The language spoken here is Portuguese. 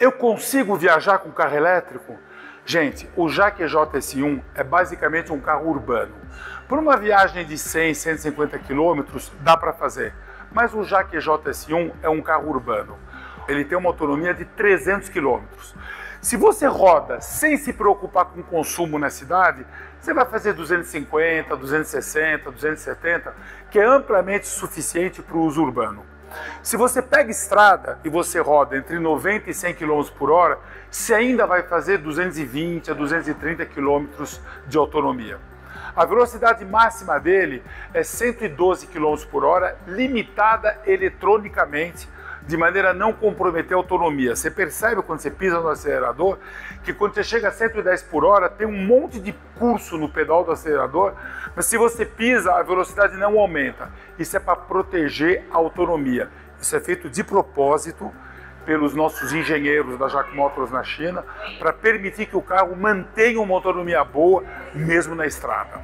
Eu consigo viajar com carro elétrico? Gente, o Jaque JS1 é basicamente um carro urbano. Por uma viagem de 100, 150 quilômetros, dá para fazer. Mas o Jaque JS1 é um carro urbano. Ele tem uma autonomia de 300 quilômetros. Se você roda sem se preocupar com o consumo na cidade, você vai fazer 250, 260, 270, que é amplamente suficiente para o uso urbano. Se você pega estrada e você roda entre 90 e 100 km por hora, você ainda vai fazer 220 a 230 km de autonomia. A velocidade máxima dele é 112 km por hora, limitada eletronicamente de maneira a não comprometer a autonomia. Você percebe quando você pisa no acelerador que quando você chega a 110 por hora tem um monte de curso no pedal do acelerador, mas se você pisa a velocidade não aumenta. Isso é para proteger a autonomia. Isso é feito de propósito pelos nossos engenheiros da Jack Motors na China para permitir que o carro mantenha uma autonomia boa mesmo na estrada.